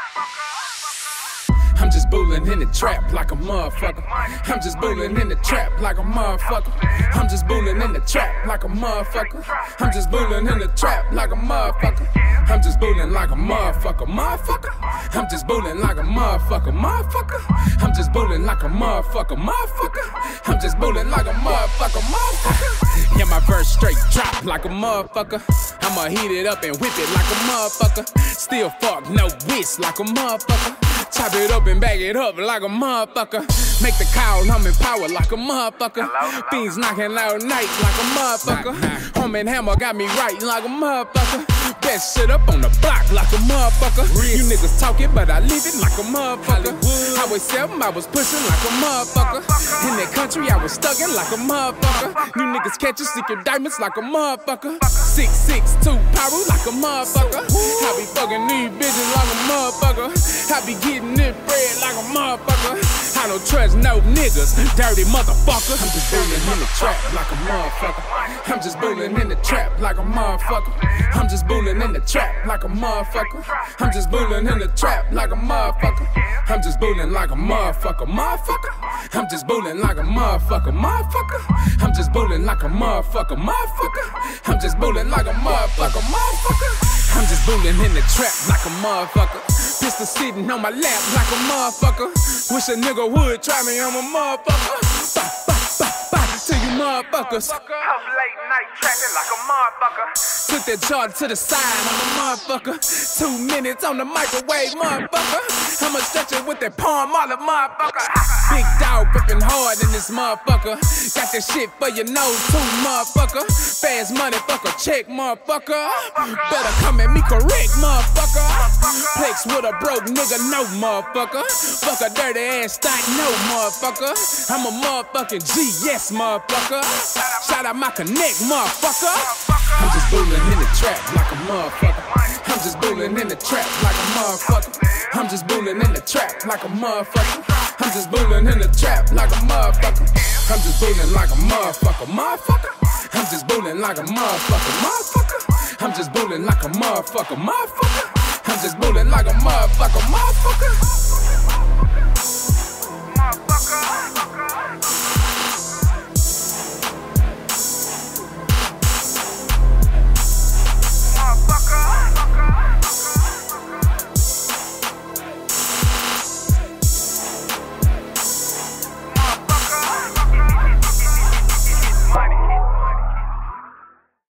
I'm just bulling in the trap like a motherfucker. I'm just bulling in the trap like a motherfucker. I'm just bulling in the trap like a motherfucker. I'm just bulling in the trap like a motherfucker. I'm just bulling like a motherfucker, motherfucker. I'm just bulling like a motherfucker, motherfucker. I'm just bulling like a motherfucker, motherfucker. I'm just bulling like a motherfucker, motherfucker. Yeah, my verse straight drop like a motherfucker. I'ma heat it up and whip it like a motherfucker. Still fuck no whisk like a motherfucker. Chop it up and back it up like a motherfucker. Make the cow hum and power like a motherfucker. Fiends knocking out night like a motherfucker. Home and hammer got me right like a motherfucker. Best shit up on the block like a motherfucker. You niggas talking, but I leave it like a motherfucker. Highway 7, I was pushing like a motherfucker. In that country, I was stuck in like a motherfucker. You niggas catching secret diamonds like a motherfucker. 662 power like a motherfucker. I be fucking these bitches like a motherfucker. I be getting this bread like a motherfucker. I don't trust no niggas, dirty motherfucker. I'm just bullying in the trap like a motherfucker. I'm just bullying in the trap like a motherfucker. I'm just bullying in the trap like a motherfucker. I'm just bullying in the trap like a motherfucker. I'm just bullying like a motherfucker, motherfucker. I'm just bullying like a motherfucker, motherfucker. I'm just bullying like a motherfucker, motherfucker. I'm just bullying like a motherfucker, motherfucker. I'm just bullying in the trap like a motherfucker. Pistol sitting on my lap like a motherfucker. Wish a nigga would try me, I'm a motherfucker. To you motherfuckers. Up late night trapping like a motherfucker. Took that charger to the side, I'm a motherfucker. Two minutes on the microwave, motherfucker. I'ma stretch it with that palm all the motherfucker. Big dog ripping hard in this motherfucker. Got that shit for your nose too, motherfucker. Fast money, fuck a check, motherfucker. Better come at me correct, motherfucker. Plex with a broke nigga, no motherfucker. Fuck a dirty ass stank, no motherfucker. I'm a motherfucking G, yes, motherfucker. Shout out my connect, motherfucker. I'm just bullying in the trap like a motherfucker. I'm just bullying in the trap like a motherfucker. Just bullying in the trap like a motherfucker. I'm just bullying in the trap like a motherfucker. I'm just bullying like a motherfucker, motherfucker. I'm just bullying like a motherfucker, motherfucker. I'm just bullying like a motherfucker, motherfucker. I'm just bullying like a motherfucker, motherfucker.